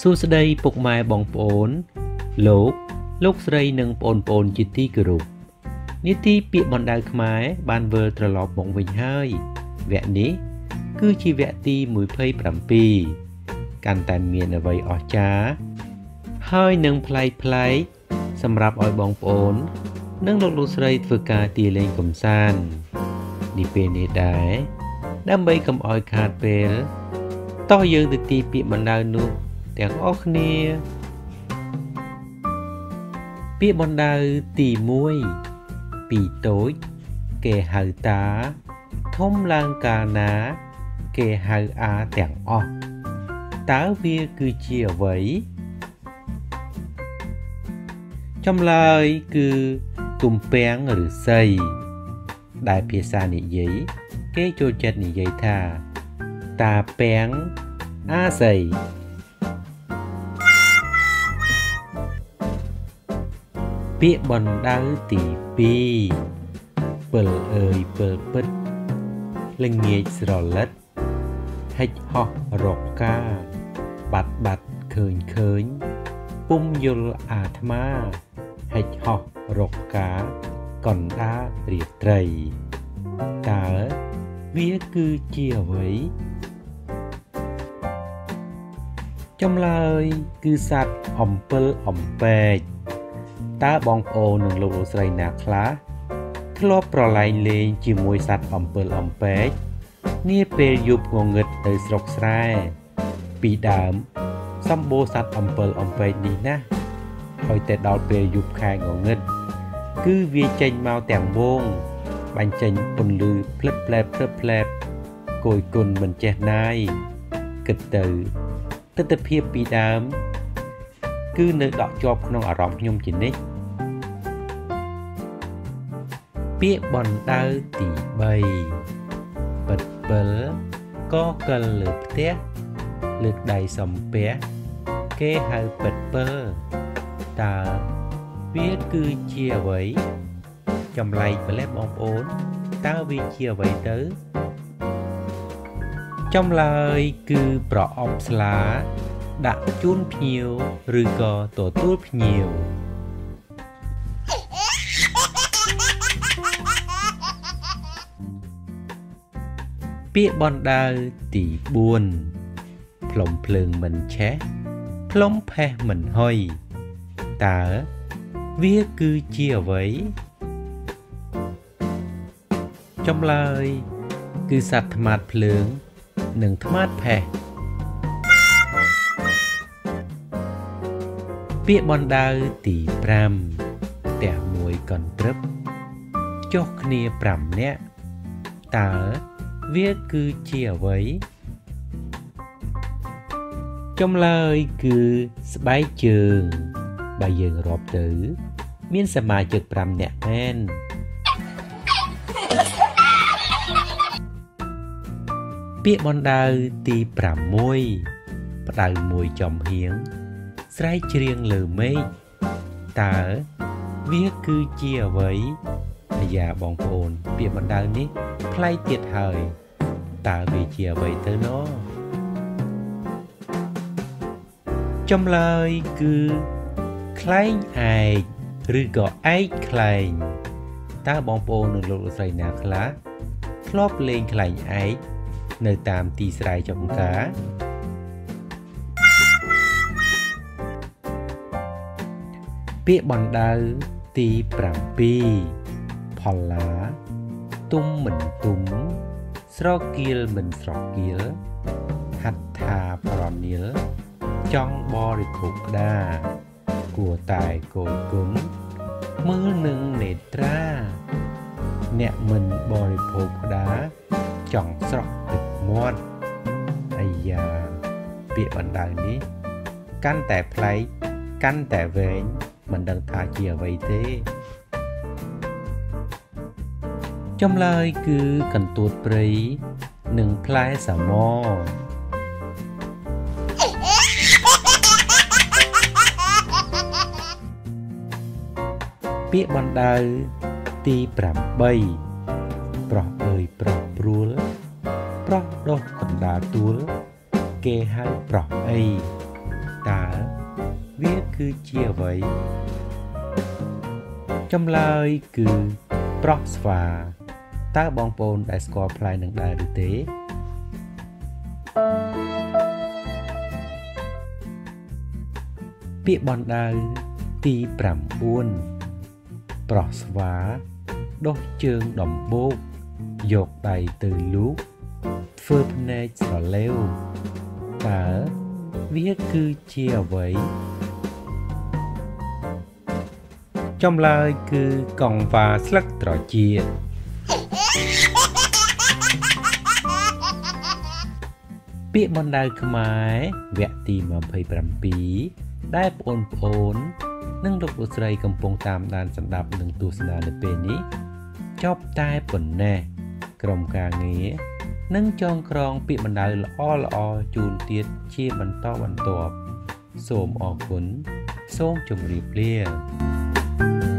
សួស្តីពុកម៉ែបងប្អូន លោក លោកស្រីនិងបងប្អូនជាទីគោរពនីតិពាក្យបណ្ដៅខ្មែរបានវិលត្រឡប់មកវិញហើយវគ្គនេះ គឺជាវគ្គទី27កាន់តែមានអ្វីអស្ចារ្យហើយនឹងប្លែកប្លែកសម្រាប់ឲ្យបងប្អូន និងលោកលោកស្រីធ្វើការទីលេងកំសាន្តនេះពេលនេះដែរដើម្បីកុំឲ្យខាតពេលតោះយើងទៅទីពាក្យបណ្ដៅនោះ ទាំងអស់គ្នា ពាក្យបណ្ដៅទី1ពីតូច គេហៅតា ធំឡើងកាលណា គេហៅអាទាំងអស់តើវាគឺជាអ្វីចម្លើយគឺទំពាំងឬសីដែលភាសានិយាយគេចូលចិត្តនិយាយថា តាពាំងអាសី ពាក្យបណ្ដៅទី2ពិលអើយពិលពិតល្ងាចស្រលិតហិចហោះរកកាបាត់បាត់ឃើញឃើញពុំយល់អាត្មាហិចហោះរកកាកណ្ដារាត្រីតើវាគឺជាអ្វីចម្លើយគឺសត្វអំពិលអំពែក តើបងប្អូននិងលោកលោកស្រីណាខ្លះធ្លាប់ប្រឡែងលេងជាមួយសត្វអំពិលអំពែកនាពេលយប់ងងឹតទៅស្រុកស្រែពីដើមសម្បូរសត្វអំពិលអំពែកនេះណាហើយតែដល់ពេលយប់ខែងងឹតគឺវាចេញមកទាំងវងបាញ់ចេញពន្លឺផ្លិតផ្លែផ្លិតផ្លែគយគុណមិនចេះណាយគិតទៅទស្សនភាពពីដើម គឺនៅដក់ជាប់ក្នុងអារម្មណ៍ខ្ញុំជានិច្ចពាក្យបណ្ដៅទី3ពិតពិលក៏កិលលើផ្ទះលើកដៃសំពះគេហៅពិតពិលតើវាគឺជាអ្វីចម្លែកម្លេះបងប្អូនតើវាជាអ្វីទៅចម្លើយគឺប្រអប់ស្លា ដាក់ជូនភ្ញៀវឬក៏ទទួលភ្ញៀវពាក្យបណ្ដៅទី4ផ្លុំភ្លើងមិនឆេះផ្លុំផេះមិនហុយតើវាគឺជាអ្វីចម្លើយ គឺសត្វថ្មាតភ្លើង និងថ្មាតផេះ ពាក្យបណ្ដៅទី5ផ្ទះមួយកន្ទ្រឹបចុះគ្នា5នាក់តើវាគឺជាអ្វីចម្លើយគឺស្បែកជើងបើយើងរាប់ទៅ មានសមាជិក5នាក់មែនពាក្យបណ្ដៅទី6ផ្ដៅមួយចំហៀង ស្រែកច្រៀងលើមេឃតើវាគឺជាអ្វីអាយ៉ាបងប្អូន ពាក្យបណ្ដៅនេះប្លែកទៀតហើយតើវាជាអ្វីទៅណោះចម្លើយគឺខ្លែងឯកឬក៏ឯកខ្លែងតើបងប្អូននិងលោកលោកស្រីណាខ្លះធ្លាប់លេងខ្លែងឯកនៅតាមទីស្រែចម្ការ ពាក្យបណ្ដៅទី7ផល្លាទុំមិនទុំ ស្រគៀលមិនស្រគៀលហត្ថាប្រនិលចង់បរិភោគក្តាគួរតែគយគុណមើលនឹងនេត្រា អ្នកមិនបរិភោគក្តាចង់ស្រក់ទឹកមាត់អាយ៉ាពាក្យបណ្ដៅនេះ កាន់តែប្លែកកាន់តែវែង មិនដឹងថាជាអ្វីទេចម្លើយគឺកន្ទួតព្រៃនិងផ្លែសាម៉ពាក្យបណ្ដៅទី8ប្រុសអើយប្រុសព្រួល ប្រុសដុសកណ្ដាលទួល គេហៅប្រុសអីតើ វាគឺជាអ្វីចម្លើយគឺប្រោះស្វាតើបងប្អូនដែលស្គាល់ផ្លែនឹងដែរឬទេពាក្យបណ្ដៅទី9ប្រោះស្វាដុសជើងដំបូកយកដៃទៅលូកធ្វើភ្នែកស្រឡេវតើវាគឺជាអ្វី ចម្លើយគឺកង្វាស្លឹកត្រចៀកពាក្យបណ្ដៅខ្មែរវគ្គទី27ដែលបងប្អូន និងលោកលោកស្រីកំពុងតាមដានសម្ដាប់នឹងទស្សនានៅពេលនេះចប់តែប៉ុណ្ណេះក្រុមការងារនឹងចងក្រងពាក្យបណ្ដៅល្អល្អជូនទៀតជាបន្តបន្ទាប់សូមអរគុណសូមជម្រាបលា Bye.